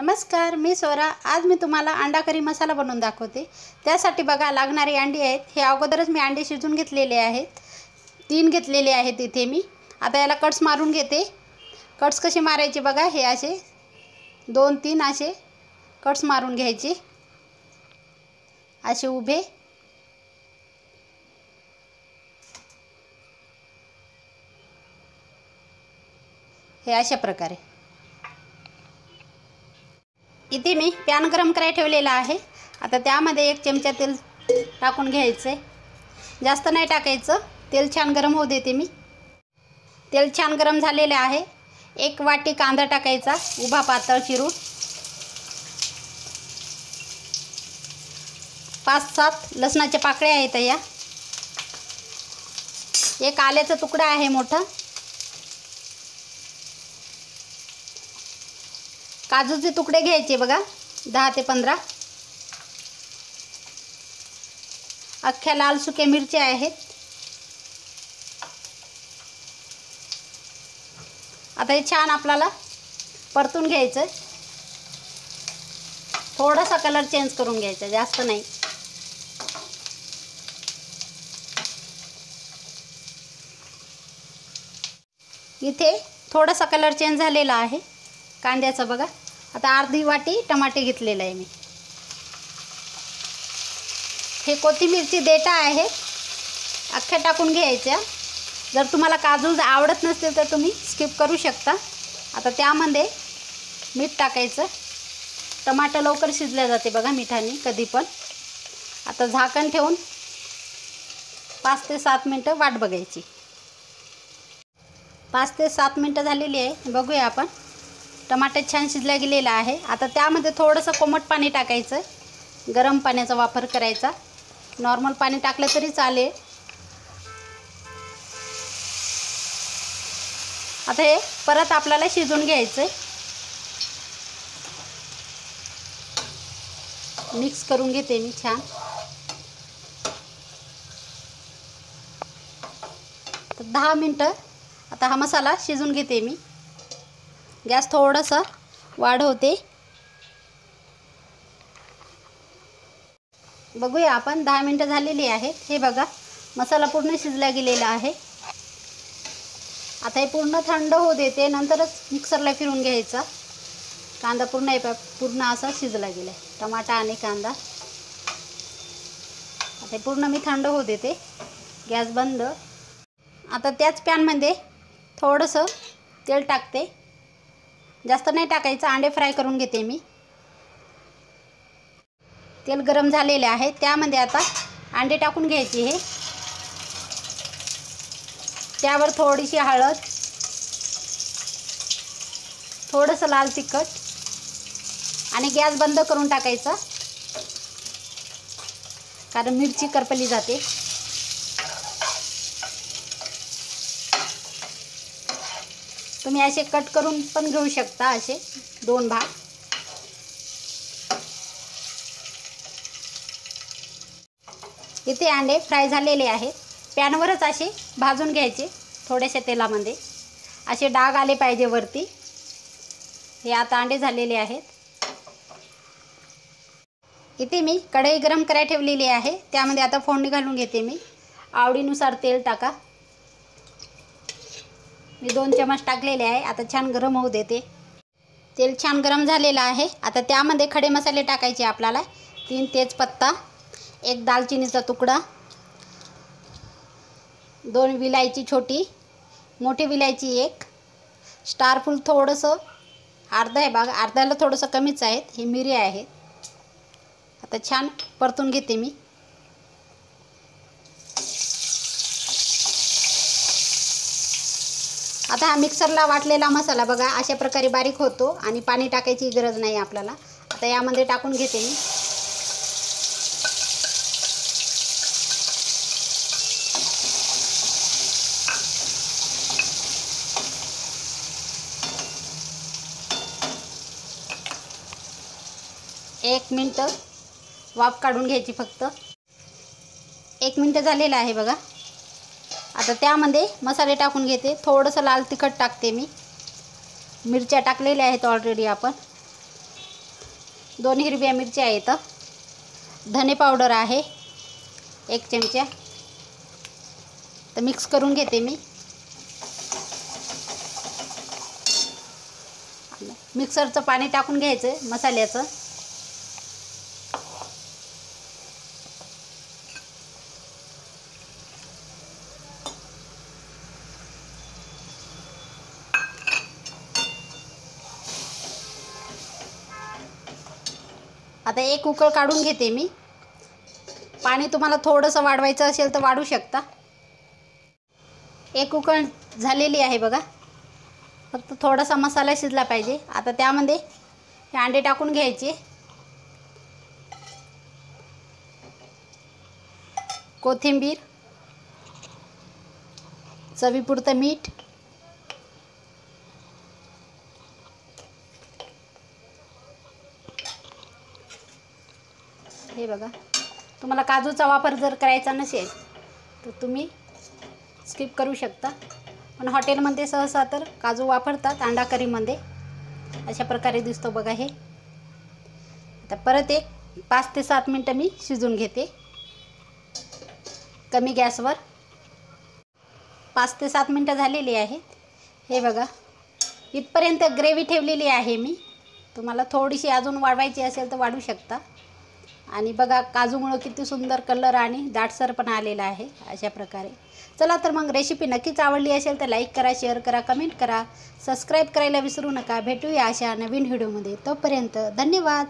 नमस्कार मी सोरा. आज मी तुम्हाला अंडा करी मसाला बनवून दाखवते. त्यासाठी बघा लागणारी अंडी आहेत. हे अगोदरच मी अंडे शिजून घेतलेले आहेत. तीन घेतलेले आहेत इथे मी. आता याला कट्स मारून घेते. कट्स कसे मारायचे बघा हे असे. दोन तीन असे कट्स मारून घ्यायचे. असे उभे. हे अशा प्रकारे. इथे मी पॅन गरम करायला ठेवलेला आहे. आता त्यामध्ये एक चमचा तेल टाकून घ्यायचं आहे जास्त नाही टाकायचं. तेल छान गरम होऊ देते मी. तेल छान गरम झालेले आहे. एक वाटी कांदा टाकायचा. उभा पातळ चिरून. पाच सात लसणाच्या पाकळ्या आहेत या. एक आल्याचा तुकडा आहे मोठा. काजूचे तुकडे घ्यायचे बघा. दहा ते पंधरा. अख्ख्या लाल सुक्या मिरच्या आहेत. आता हे छान आपल्याला परतून घ्यायचं थोडासा कलर चेंज करून घ्यायचा जास्त नाही. इथे थोडासा कलर चेंज झालेला आहे. कांद्याचा बघा. आता अर्धी वाटी टमाटे घेतलेलं आहे मी. हे कोथिंबीरची देटा आहे. अख्ख्या टाकून घ्यायच्या. जर तुम्हाला काजू आवडत नसतील तर तुम्ही स्किप करू शकता. आता त्यामध्ये मीठ टाकायचं. टमाटर लवकर शिजल्या जाते बघा मिठाने कधी पण. आता झाकण ठेवून पाच ते सात मिनटं वाट बघायची. पाच ते सात मिनटं झालेली आहे. बघूया आपण. टमाटे छान शिजल्या गेलेला आहे. आता त्यामध्ये थोडंसं कोमट पाणी टाकायचं. गरम पाण्याचा वापर करायचा. नॉर्मल पाणी टाकलं तरी चालेल. आता हे परत आपल्याला शिजून घ्यायचं मिक्स करून घेते मी छान. तर दहा मिनटं. आता हा मसाला शिजून घेते मी. गॅस थोडंसं वाढवते. बघूया आपण दहा मिनटं झालेली आहेत. हे बघा मसाला पूर्ण शिजला गेलेला आहे. आता हे पूर्ण थंड होऊ देते नंतरच मिक्सरला फिरून घ्यायचा. कांदा पूर्ण हे पूर्ण असा शिजला गेला आहे टमाटा आणि कांदा. आता हे पूर्ण मी थंड होऊ देते गॅस बंद. आता त्याच पॅनमध्ये थोडंसं तेल टाकते. जास्त नाही टाकायचं अंडे फ्राय करून घेते मी. तेल गरम झालेले आहे त्यामध्ये आता अंडे टाकून घ्यायचे हे. त्यावर थोडीशी हळद थोडंसं लाल तिखट आणि गॅस बंद करून टाकायचा. कारण मिरची करपली जाते. तुम्ही असे कट करून पण घेऊ शकता असे दोन भाग. इथे अंडे फ्राय झालेले आहेत. पॅनवरच असे भाजून घ्यायचे थोड्याशा तेलामध्ये. असे डाग आले पाहिजे वरती. हे आता अंडे झालेले आहेत. इथे मी कढई गरम करायला ठेवलेली आहे. त्यामध्ये आता फोडणी घालून घेते मी. आवडीनुसार तेल टाका. मी दोन चमच टाकलेले आहे. आता छान गरम होऊ देते. तेल छान गरम झालेलं आहे. आता त्यामध्ये खडे मसाले टाकायचे आपल्याला. तीन तेजपत्ता एक दालचिनीचा तुकडा दोन विलायची छोटी मोठी विलायची एक स्टारफूल थोडंसं अर्धा आहे बाग अर्ध्याला थोडंसं कमीच आहेत हे मिरी आहेत आता छान परतून घेते मी. आता हा मिक्सरला वाटलेला मसाला बघा अशा प्रकारे बारीक होतो आणि पाणी टाकायची गरज नाही आपल्याला. आता यामध्ये टाकून घेते मी. एक मिनटं वाफ काढून घ्यायची फक्त. एक मिनटं झालेलं आहे बघा. आता त्यामध्ये मसाले टाकून घेते. थोडंसं लाल तिखट टाकते मी. मिरच्या टाकलेल्या आहेत ऑलरेडी आपण. दोन हिरव्या मिरच्या आहेत. धने पावडर आहे. एक चमचा. तर मिक्स करून घेते मी. मिक्सरचं पाणी टाकून घ्यायचं मसाल्याचं. आता एक उकळ काढून घेते मी. पाणी तुम्हाला थोडंसं वाढवायचं असेल तर वाढू शकता. एक उकळ झालेली आहे बघा. फक्त थोडासा मसाला शिजला पाहिजे. आता त्यामध्ये हे अंडे टाकून घ्यायचे. कोथिंबीर चवीपुरतं मीठ हे बघा. तुम्हाला काजूचा वापर जर करायचा नसेल तर तुम्ही स्किप करू शकता. पण हॉटेलमध्ये सहसा तर काजू वापरतात अंडा करीमध्ये अशा प्रकारे दिसतो बघा हे. आता परत एक पाच ते सात मिनटं मी शिजून घेते. कमी गॅसवर. पाच ते सात मिनटं झालेली आहेत. हे बघा. इथपर्यंत ग्रेव्ही ठेवलेली आहे मी. तुम्हाला थोडीशी अजून वाढवायची असेल तर वाढू शकता. आणि बघा काजूमुळं किती सुंदर कलर आणि दाटसर पण आलेला आहे अशा प्रकारे. चला तर मग रेसिपी नक्कीच आवडली असेल तर लाईक करा शेअर करा कमेंट करा. सबस्क्राईब करायला विसरू नका. भेटूया अशा नवीन व्हिडिओमध्ये तोपर्यंत धन्यवाद.